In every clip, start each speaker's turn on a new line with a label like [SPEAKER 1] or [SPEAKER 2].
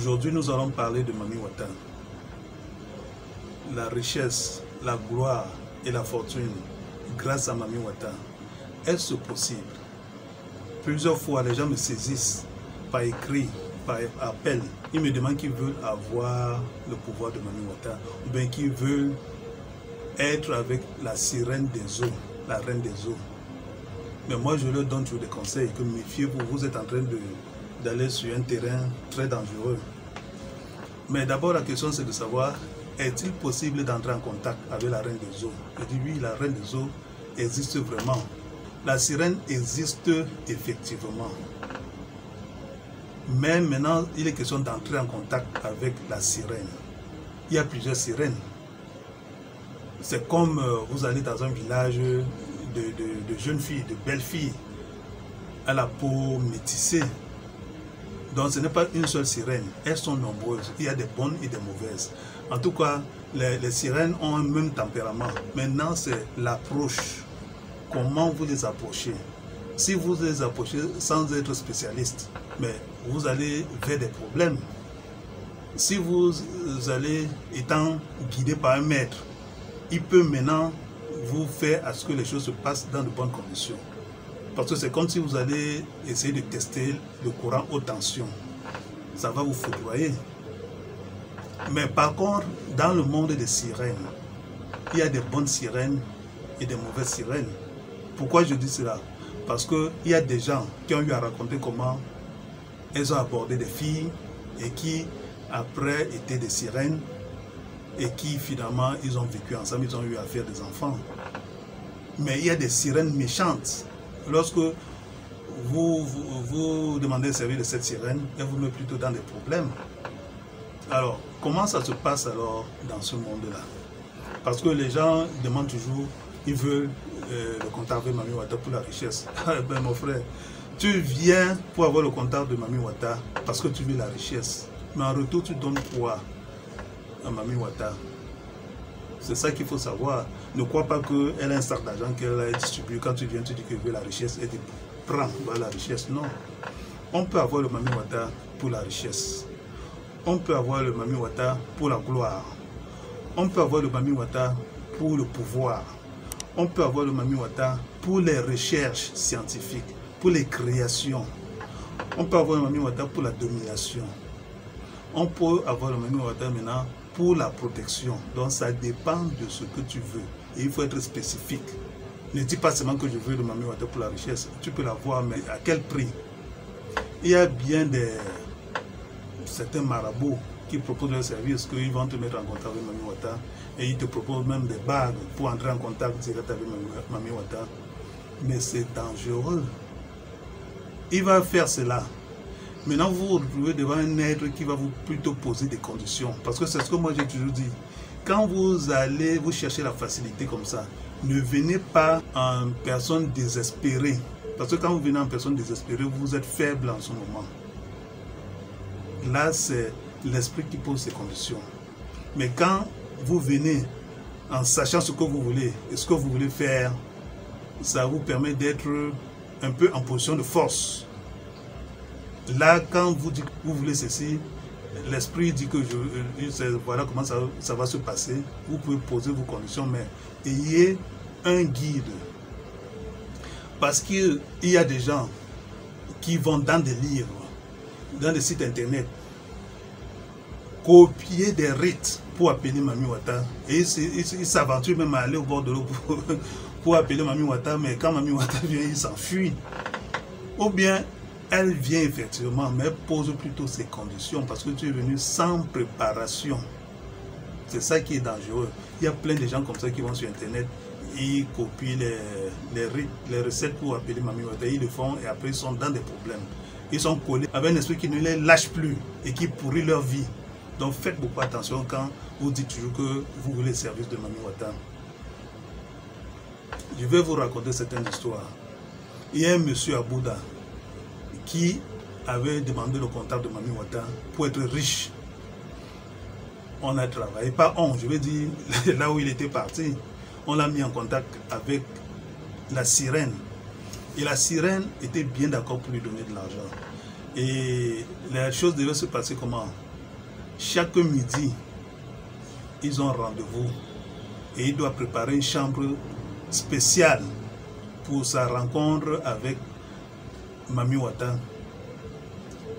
[SPEAKER 1] Aujourd'hui, nous allons parler de Mami Wata. La richesse, la gloire et la fortune grâce à Mami Wata. Est-ce possible? Plusieurs fois, les gens me saisissent par écrit, par appel. Ils me demandent qu'ils veulent avoir le pouvoir de Mami Wata ou bien qu'ils veulent être avec la sirène des eaux, la reine des eaux. Mais moi, je leur donne toujours des conseils que méfiez-vous, vous êtes en train d'aller sur un terrain très dangereux. Mais d'abord, la question, c'est de savoir, est-il possible d'entrer en contact avec la reine des eaux? Je dis oui, la reine des eaux existe vraiment. La sirène existe effectivement. Mais maintenant, il est question d'entrer en contact avec la sirène. Il y a plusieurs sirènes. C'est comme euh, vous allez dans un village de, de, jeunes filles, de belles filles, à la peau métissée. Donc ce n'est pas une seule sirène, elles sont nombreuses. Il y a des bonnes et des mauvaises. En tout cas, les, sirènes ont un même tempérament. Maintenant, c'est l'approche. Comment vous les approchez? Si vous les approchez sans être spécialiste, mais vous allez vers des problèmes. Si vous allez étant guidé par un maître, il peut maintenant vous faire à ce que les choses se passent dans de bonnes conditions. Parce que c'est comme si vous allez essayer de tester le courant haute tension. Ça va vous foudroyer. Mais par contre, dans le monde des sirènes, il y a des bonnes sirènes et des mauvaises sirènes. Pourquoi je dis cela? Parce qu'il y a des gens qui ont eu à raconter comment elles ont abordé des filles et qui, après, étaient des sirènes et qui finalement ils ont vécu ensemble, ils ont eu à faire des enfants. Mais il y a des sirènes méchantes. Lorsque vous, vous, demandez le service de cette sirène, elle vous met plutôt dans des problèmes. Alors, comment ça se passe alors dans ce monde-là? Parce que les gens demandent toujours, ils veulent euh, le contact avec Mami Wata pour la richesse. Ah, ben mon frère, tu viens pour avoir le contact de Mami Wata parce que tu veux la richesse. Mais en retour, tu donnes quoi à Mami Wata. C'est ça qu'il faut savoir. Ne crois pas qu'elle a un sac d'argent qu'elle a distribué. Quand tu viens, tu dis que tu veux la richesse et tu prends la richesse. Non. On peut avoir le Mami Wata pour la richesse. On peut avoir le Mami Wata pour la gloire. On peut avoir le Mami Wata pour le pouvoir. On peut avoir le Mami Wata pour les recherches scientifiques, pour les créations. On peut avoir le Mami Wata pour la domination. On peut avoir le Mami Wata maintenant pour la protection. Donc ça dépend de ce que tu veux. Et il faut être spécifique. Ne dis pas seulement que je veux le Mami Wata pour la richesse. Tu peux l'avoir, mais à quel prix? Il y a bien des certains marabouts qui proposent leur service, qu'ils vont te mettre en contact avec Mami Wata et ils te proposent même des bagues pour entrer en contact direct avec Mami Wata. Mais c'est dangereux. Il va faire cela Maintenant, vous vous retrouvez devant un être qui va vous plutôt poser des conditions. Parce que c'est ce que moi j'ai toujours dit. Quand vous allez vous chercher la facilité comme ça, ne venez pas en personne désespérée. Parce que quand vous venez en personne désespérée, vous êtes faible en ce moment. Là, c'est l'esprit qui pose ces conditions. Mais quand vous venez en sachant ce que vous voulez et ce que vous voulez faire, ça vous permet d'être un peu en position de force. Là, quand vous dites vous voulez ceci, l'esprit dit que je, voilà comment ça, va se passer. Vous pouvez poser vos conditions, mais ayez un guide. Parce qu'il y a des gens qui vont dans des livres, dans des sites internet, copier des rites pour appeler Mami Wata. Et ils s'aventurent même à aller au bord de l'eau pour, pour appeler Mami Wata, mais quand Mami Wata vient, il s'enfuit. Ou bien elle vient effectivement, mais pose plutôt ses conditions parce que tu es venu sans préparation. C'est ça qui est dangereux. Il y a plein de gens comme ça qui vont sur Internet, ils copient les, recettes pour appeler Mami Wata, ils le font et après ils sont dans des problèmes. Ils sont collés avec un esprit qui ne les lâche plus et qui pourrit leur vie. Donc faites beaucoup attention quand vous dites toujours que vous voulez le service de Mami Wata. Je vais vous raconter certaines histoires. Il y a un monsieur à Bouddha qui avait demandé le contact de Mami Wata pour être riche. On a travaillé, pas on, je veux dire, là où il était parti, on l'a mis en contact avec la sirène. Et la sirène était bien d'accord pour lui donner de l'argent. Et la chose devait se passer comment? Chaque midi, ils ont rendez-vous et il doit préparer une chambre spéciale pour sa rencontre avec Mami Wata.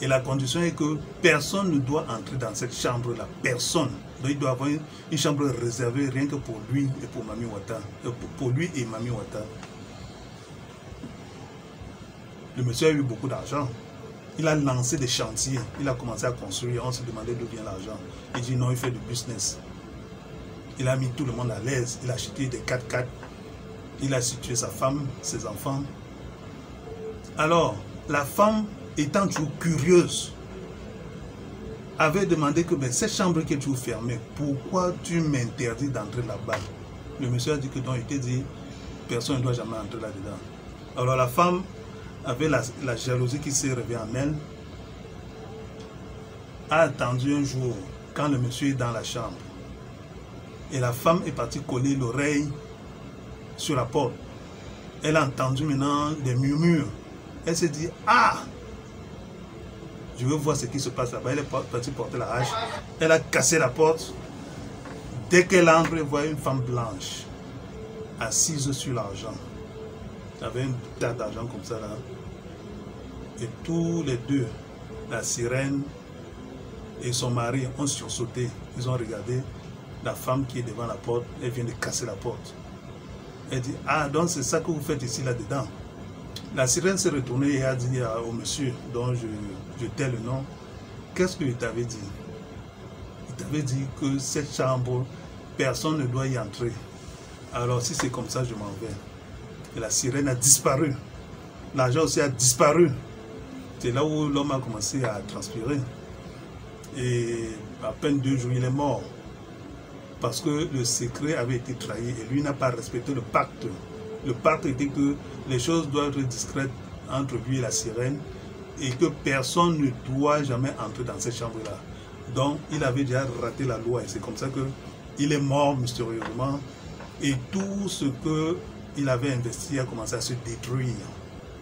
[SPEAKER 1] Et la condition est que personne ne doit entrer dans cette chambre-là. Personne. Donc il doit avoir une, chambre réservée rien que pour lui et pour Mami Wata. Euh, pour lui et Mami Wata. Le monsieur a eu beaucoup d'argent. Il a lancé des chantiers. Il a commencé à construire. On se demandait d'où vient l'argent. Il dit non, il fait du business. Il a mis tout le monde à l'aise. Il a acheté des 4x4. Il a situé sa femme, ses enfants. Alors, la femme, étant toujours curieuse, avait demandé que mais cette chambre qui est toujours fermée, pourquoi tu m'interdis d'entrer là-bas? Le monsieur a dit que non, il t'a dit, personne ne doit jamais entrer là-dedans. Alors la femme avait la, la jalousie qui s'est réveillée en elle, a attendu un jour quand le monsieur est dans la chambre. Et la femme est partie coller l'oreille sur la porte. Elle a entendu maintenant des murmures. Elle s'est dit, ah, je veux voir ce qui se passe là-bas. Elle est partie porter la hache. Elle a cassé la porte. Dès qu'elle entre, elle voit une femme blanche assise sur l'argent. Y avait un tas d'argent comme ça là. Et tous les deux, la sirène et son mari ont sursauté. Ils ont regardé la femme qui est devant la porte. Elle vient de casser la porte. Elle dit, ah, donc c'est ça que vous faites ici là-dedans? La sirène s'est retournée et a dit au monsieur dont je, je tais le nom, qu'est-ce qu'il t'avait dit? Il t'avait dit que cette chambre, personne ne doit y entrer. Alors si c'est comme ça, je m'en vais. Et la sirène a disparu. L'argent aussi a disparu. C'est là où l'homme a commencé à transpirer. Et à peine deux jours, il est mort. Parce que le secret avait été trahi et lui n'a pas respecté le pacte. Le pacte était que les choses doivent être discrètes entre lui et la sirène et que personne ne doit jamais entrer dans cette chambre-là. Donc, il avait déjà raté la loi et c'est comme ça que il est mort mystérieusement et tout ce que il avait investi a commencé à se détruire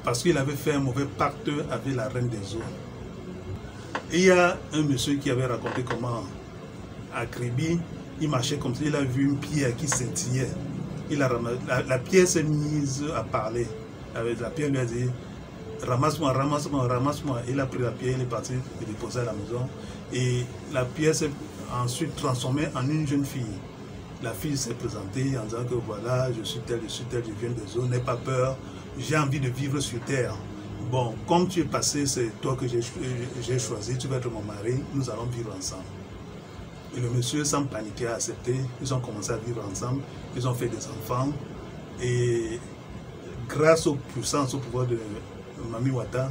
[SPEAKER 1] parce qu'il avait fait un mauvais pacte avec la reine des eaux. Il y a un monsieur qui avait raconté comment à Kribi, il marchait comme ça, il vu une pierre qui scintillait il a la, pierre s'est mise à parler. Avec la pierre lui a dit ramasse-moi, ramasse-moi, ramasse-moi. Il a pris la pierre, il est parti le déposer à la maison. Et la pierre s'est ensuite transformée en une jeune fille. La fille s'est présentée en disant que voilà, je suis telle, je suis telle, je viens des eaux, n'aie pas peur, j'ai envie de vivre sur terre. Bon, comme tu es passé, c'est toi que j'ai choisi, tu vas être mon mari, nous allons vivre ensemble. Et le monsieur, sans paniquer, a accepté. Ils ont commencé à vivre ensemble. Ils ont fait des enfants. Et grâce aux puissances, au pouvoir de Mami Wata,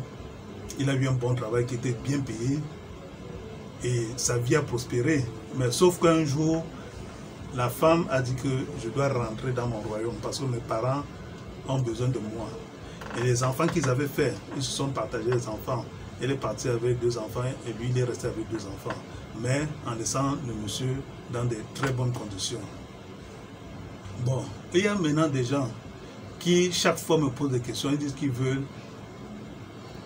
[SPEAKER 1] il a eu un bon travail qui était bien payé. Et sa vie a prospéré. Mais sauf qu'un jour, la femme a dit que je dois rentrer dans mon royaume parce que mes parents ont besoin de moi. Et les enfants qu'ils avaient fait, ils se sont partagés les enfants. Elle est partie avec deux enfants et lui, il est resté avec deux enfants mais en laissant le monsieur dans de très bonnes conditions. Bon, il y a maintenant des gens qui chaque fois me posent des questions, ils disent qu'ils veulent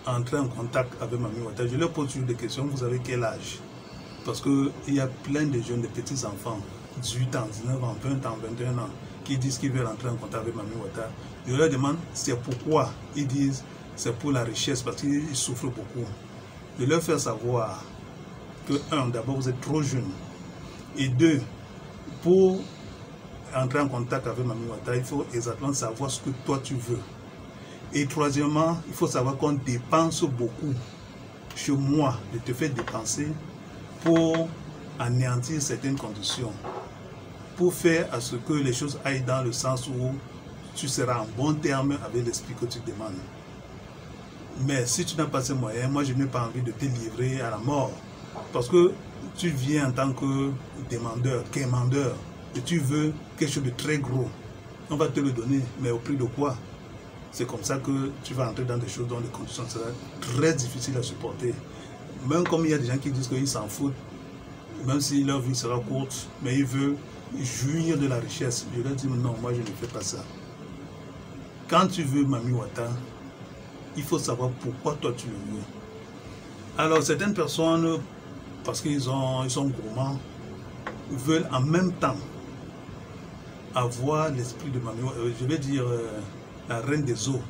[SPEAKER 1] entrer en contact avec Mamie Wata. Je leur pose toujours des questions, vous avez quel âge? Parce qu'il y a plein de jeunes, de petits enfants, 18 ans, 19 ans, 20 ans, 21 ans, qui disent qu'ils veulent entrer en contact avec Mamie Wata. Je leur demande c'est pourquoi? Ils disent c'est pour la richesse, parce qu'ils souffrent beaucoup. De leur faire savoir que, un, d'abord, vous êtes trop jeune. Et deux, pour entrer en contact avec Mamie Wata, il faut exactement savoir ce que toi tu veux. Et troisièmement, il faut savoir qu'on dépense beaucoup. Chez moi, je te fais dépenser pour anéantir certaines conditions, pour faire à ce que les choses aillent dans le sens où tu seras en bon terme avec l'esprit que tu demandes. Mais si tu n'as pas ces moyens, moi je n'ai pas envie de te livrer à la mort. Parce que tu viens en tant que demandeur, quémandeur, et tu veux quelque chose de très gros. On va te le donner, mais au prix de quoi? C'est comme ça que tu vas entrer dans des choses dont les conditions seront très difficiles à supporter. Même comme il y a des gens qui disent qu'ils s'en foutent, même si leur vie sera courte, mais ils veulent jouir de la richesse. Je leur dis non, moi je ne fais pas ça. Quand tu veux Mami Wata, il faut savoir pourquoi toi tu le veux. Alors certaines personnes parce qu'ils ont, ils sont gourmands, veulent en même temps avoir l'esprit de Mamie, euh, je vais dire euh, la reine des eaux,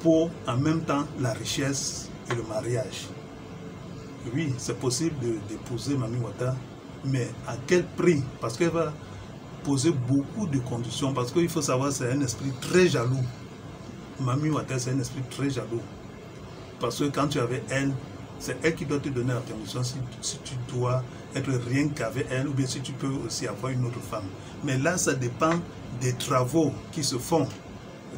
[SPEAKER 1] pour en même temps la richesse et le mariage. Oui, c'est possible d'épouser Wata, mais à quel prix? Parce qu'elle va poser beaucoup de conditions, parce qu'il faut savoir c'est un esprit très jaloux. Wata, c'est un esprit très jaloux. Parce que quand tu avais elle, c'est elle qui doit te donner la permission si, tu dois être rien qu'avec elle ou bien si tu peux aussi avoir une autre femme. Mais là, ça dépend des travaux qui se font,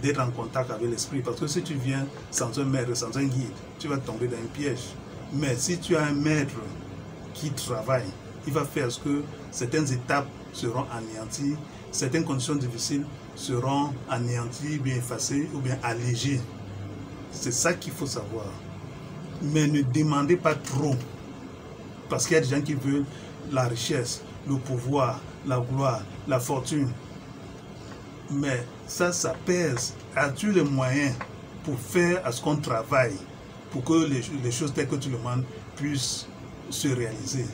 [SPEAKER 1] d'être en contact avec l'esprit. Parce que si tu viens sans un maître, sans un guide, tu vas tomber dans un piège. Mais si tu as un maître qui travaille, il va faire ce que certaines étapes seront anéanties, certaines conditions difficiles seront anéanties, bien effacées ou bien allégées. C'est ça qu'il faut savoir. Mais ne demandez pas trop. Parce qu'il y a des gens qui veulent la richesse, le pouvoir, la gloire, la fortune. Mais ça, ça pèse. As-tu les moyens pour faire à ce qu'on travaille, pour que les, choses telles que tu demandes puissent se réaliser?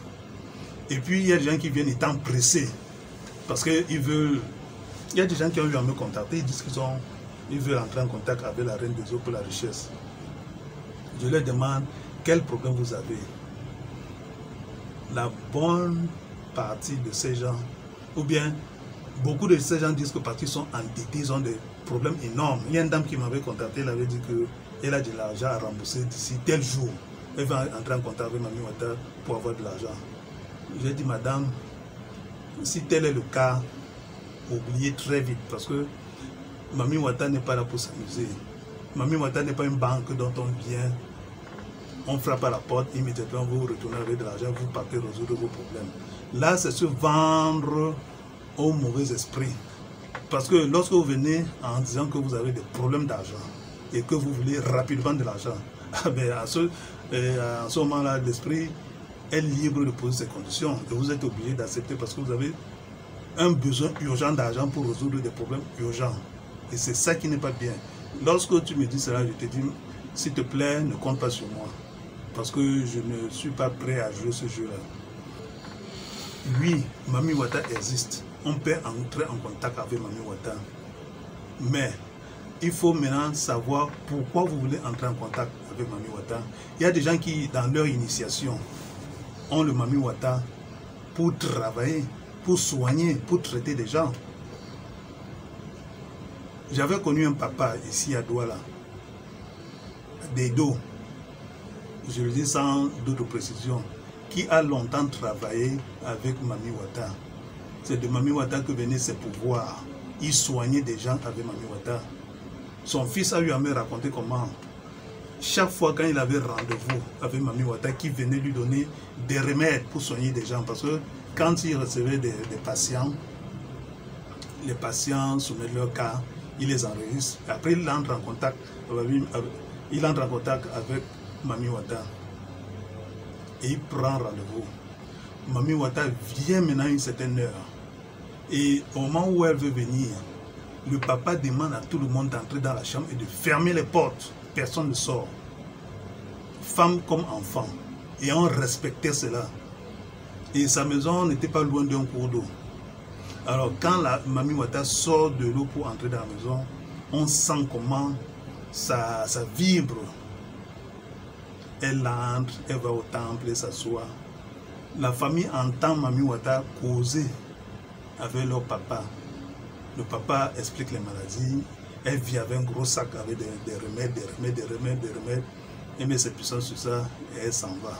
[SPEAKER 1] Et puis, il y a des gens qui viennent étant pressés. Parce qu'ils veulent... Il y a des gens qui ont eu à me contacter, ils disent qu'ils veulent entrer en contact avec la reine des eaux pour la richesse. Je leur demande quel problème vous avez. La bonne partie de ces gens, ou bien beaucoup de ces gens disent que parce qu'ils sont endettés, ils ont des problèmes énormes. Il y a une dame qui m'avait contacté, elle avait dit qu'elle a de l'argent à rembourser d'ici tel jour. Elle va entrer en contact avec Mamie Wata pour avoir de l'argent. J'ai dit, madame, si tel est le cas, oubliez très vite parce que Mami Wata n'est pas là pour s'amuser. Mami Wata n'est pas une banque dont on vient, on frappe à la porte, immédiatement vous retournez avec de l'argent, vous partez résoudre vos problèmes. Là, c'est se vendre au mauvais esprit. Parce que lorsque vous venez en disant que vous avez des problèmes d'argent et que vous voulez rapidement de l'argent, ah ben, à euh, ce moment-là, l'esprit est libre de poser ses conditions et vous êtes obligé d'accepter parce que vous avez un besoin urgent d'argent pour résoudre des problèmes urgents. Et c'est ça qui n'est pas bien. Lorsque tu me dis cela, je te dis, s'il te plaît, ne compte pas sur moi. Parce que je ne suis pas prêt à jouer ce jeu-là. Oui, Mami Wata existe. On peut entrer en contact avec Mami Wata. Mais il faut maintenant savoir pourquoi vous voulez entrer en contact avec Mami Wata. Il y a des gens qui, dans leur initiation, ont le Mami Wata pour travailler, pour soigner, pour traiter des gens. J'avais connu un papa ici à Douala, dos, je le dis sans d'autres précisions, qui a longtemps travaillé avec Mami Wata. C'est de Mami Wata que venaient ses pouvoirs. Il soignait des gens avec Mami Wata. Son fils a eu à me raconter comment, chaque fois quand il avait rendez-vous avec Mami Wata, qui venait lui donner des remèdes pour soigner des gens. Parce que quand il recevait des, des patients, les patients soumettent leur cas il les enregistre. Après, il entre en contact, avec Mami Wata. Et il prend rendez-vous. Mami Wata vient maintenant à une certaine heure. Et au moment où elle veut venir, le papa demande à tout le monde d'entrer dans la chambre et de fermer les portes. Personne ne sort. Femme comme enfant. Et on respectait cela. Et sa maison n'était pas loin d'un cours d'eau. Alors, quand la Mami Wata sort de l'eau pour entrer dans la maison, on sent comment ça, ça vibre. Elle entre, elle va au temple, elle s'assoit. La famille entend Mami Wata causer avec leur papa. Le papa explique les maladies. Elle vit avec un gros sac avec des, remèdes, des remèdes, des remèdes, des remèdes. Elle met ses puissances sur ça et elle s'en va.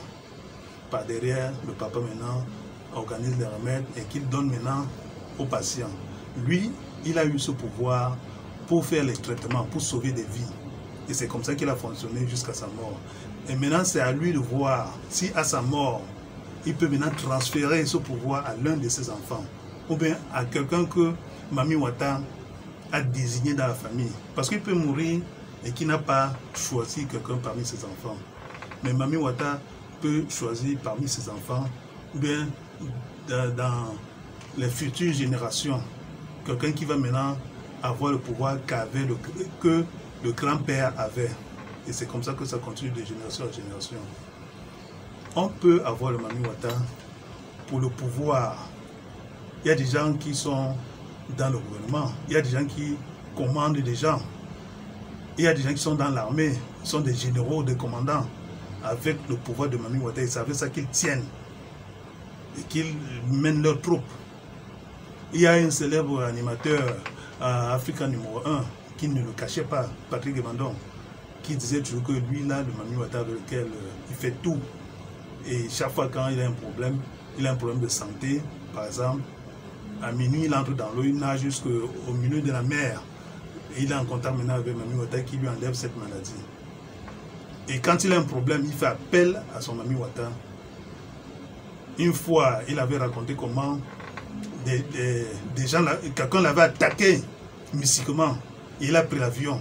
[SPEAKER 1] Par derrière, le papa maintenant organise les remèdes et qu'il donne maintenant au patient. Lui, il a eu ce pouvoir pour faire les traitements, pour sauver des vies. Et c'est comme ça qu'il a fonctionné jusqu'à sa mort. Et maintenant, c'est à lui de voir si à sa mort, il peut maintenant transférer ce pouvoir à l'un de ses enfants. Ou bien à quelqu'un que Mami Wata a désigné dans la famille. Parce qu'il peut mourir et qu'il n'a pas choisi quelqu'un parmi ses enfants. Mais Mami Wata peut choisir parmi ses enfants, ou bien dans les futures générations. Quelqu'un qui va maintenant avoir le pouvoir que le grand-père avait. Et c'est comme ça que ça continue de génération en génération. on peut avoir le Mami Wata pour le pouvoir. Il y a des gens qui sont dans le gouvernement, il y a des gens qui commandent des gens, il y a des gens qui sont dans l'armée, sont des généraux, des commandants. Avec le pouvoir de Mami Wata, ils savaient ça qu'ils tiennent et qu'ils mènent leurs troupes. Il y a un célèbre animateur à Africa numéro 1 qui ne le cachait pas, Patrick Demandon, qui disait toujours que lui, là, le Mami Wata avec lequel euh, il fait tout. Et chaque fois quand il a un problème, il a un problème de santé, par exemple, à minuit, il entre dans l'eau, il nage jusqu'au milieu de la mer. Et il est en contact maintenant avec Mami Wata qui lui enlève cette maladie. Et quand il a un problème, il fait appel à son Mami Wata. Une fois, il avait raconté comment des, des, gens, quelqu'un l'avait attaqué mystiquement. Il a pris l'avion.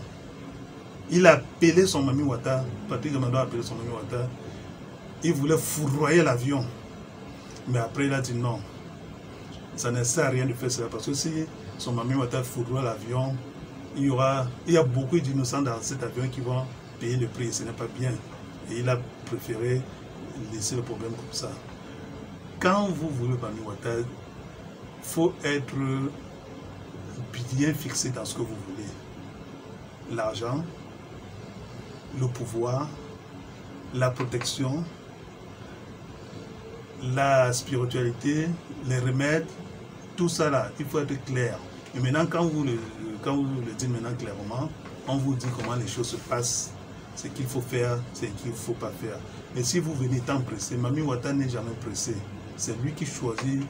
[SPEAKER 1] Il a appelé son Mami Wata. Patrick Gamando a appelé son Mami Wata. Il voulait fourroyer l'avion. Mais après, il a dit non. Ça ne sert à rien de faire cela. Parce que si son Mami Wata fourroie l'avion, il y aura, il y a beaucoup d'innocents dans cet avion qui vont payer le prix. Ce n'est pas bien. Et il a préféré laisser le problème comme ça. Quand vous voulez Mami il faut être bien fixé dans ce que vous voulez. L'argent, le pouvoir, la protection, la spiritualité, les remèdes, tout ça là, il faut être clair. Et maintenant, quand vous le, quand vous le dites maintenant clairement, on vous dit comment les choses se passent, ce qu'il faut faire, ce qu'il ne faut pas faire. Mais si vous venez tant pressé, Mami Wata n'est jamais pressé. C'est lui qui choisit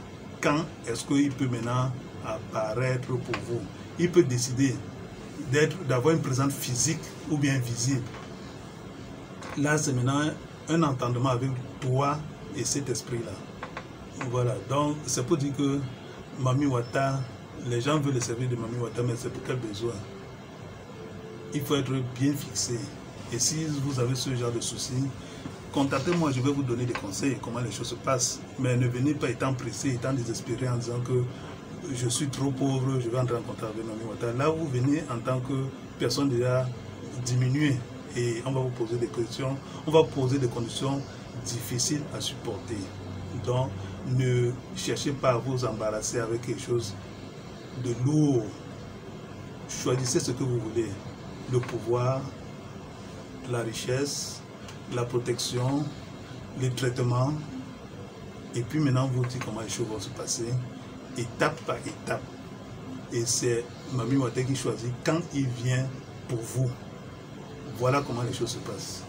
[SPEAKER 1] quand est-ce qu'il peut maintenant apparaître pour vous? Il peut décider d'avoir une présence physique ou bien visible. Là, c'est maintenant un entendement avec toi et cet esprit-là. Voilà, donc c'est pour dire que Mami Wata, les gens veulent le servir de Mami Wata, mais c'est pour quel besoin? Il faut être bien fixé. Et si vous avez ce genre de soucis, contactez-moi, je vais vous donner des conseils, comment les choses se passent. Mais ne venez pas étant pressé, étant désespéré en disant que je suis trop pauvre, je vais entrer en contact avec Mami Wata. Là, vous venez en tant que personne déjà diminuée et on va vous poser des questions, on va poser des conditions difficiles à supporter. Donc, ne cherchez pas à vous embarrasser avec quelque chose de lourd. Choisissez ce que vous voulez. Le pouvoir, la richesse, la protection, les traitements. Et puis maintenant, vous dites comment les choses vont se passer, étape par étape. Et c'est Mami Wate qui choisit quand il vient pour vous. Voilà comment les choses se passent.